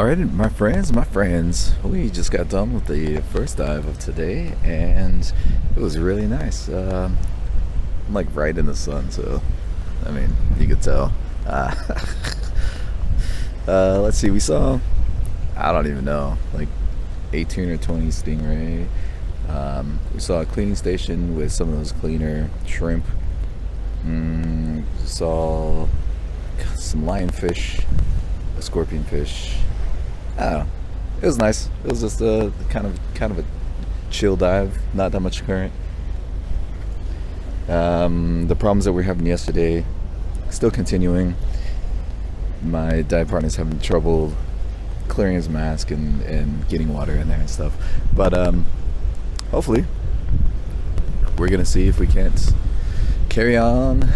Alright, my friends, my friends, we just got done with the first dive of today, and it was really nice. Uh, I'm like right in the sun, so I mean, you could tell. Uh, uh, let's see, we saw, I don't even know, like 18 or 20 stingray. Um, we saw a cleaning station with some of those cleaner shrimp. Mm, saw some lionfish, a scorpionfish I don't know. It was nice. It was just a kind of kind of a chill dive. Not that much current. Um, the problems that we were having yesterday still continuing. My dive partner's having trouble clearing his mask and, and getting water in there and stuff. But um, hopefully, we're gonna see if we can't carry on.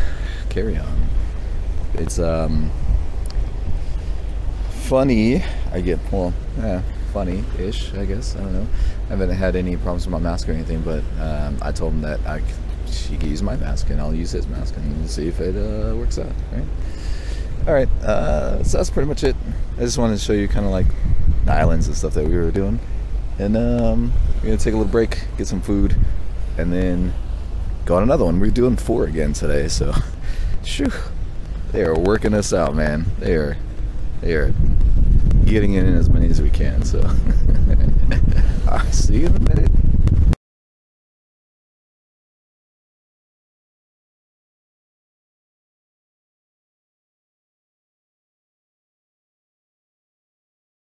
Carry on. It's um funny. I get well, yeah, funny-ish, I guess. I don't know. I haven't had any problems with my mask or anything, but um, I told him that I he could use my mask and I'll use his mask and see if it uh, works out. Right. All right. Uh, so that's pretty much it. I just wanted to show you kind of like the islands and stuff that we were doing, and um, we're gonna take a little break, get some food, and then go on another one. We're doing four again today, so. Shoo, they are working us out, man. They are they are getting in as many as we can. So I'll see you in a minute.